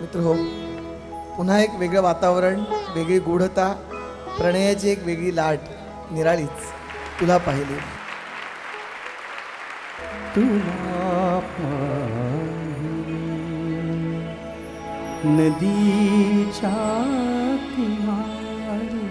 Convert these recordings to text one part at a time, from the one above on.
मित्र हो पुन्हा एक वेगळं वातावरण वेगळी गूढता प्रणयाची एक वेगळी लाट निराळीच तुला पाहिली. तुला नदीच्या किनारी.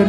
र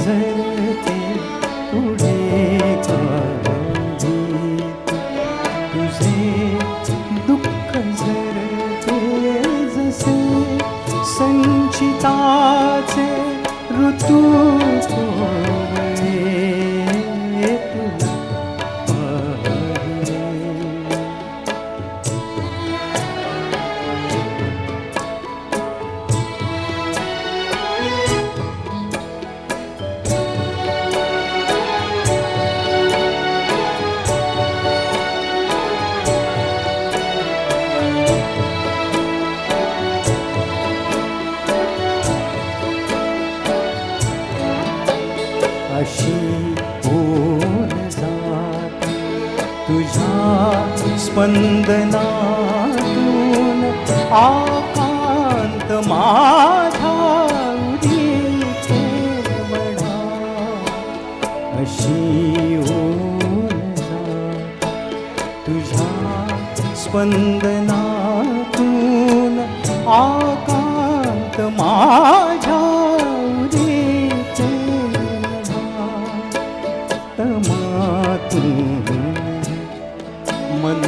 झरते पुढे काही तुझे दुःख झरते जसे संचिताचे ऋतू अशी होऊन जात? तुझ्या स्पंदनातून आकांत माझा उदिते अशी होऊन जात? तुझ्या स्पंदनातून आकांत मा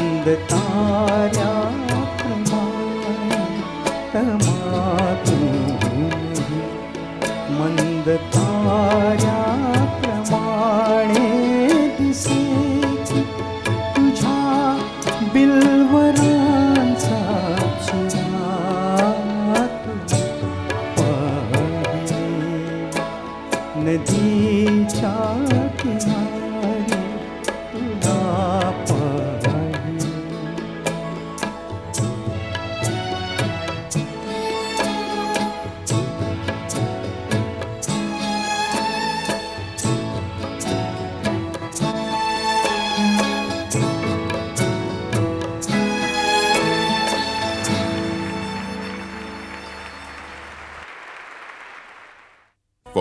मंद तारा तमातून मंद ताऱ्याप्रमाणे दिसे। तुझ्या बिलवरांचा चुरात पाहिले नदीच्या किनारी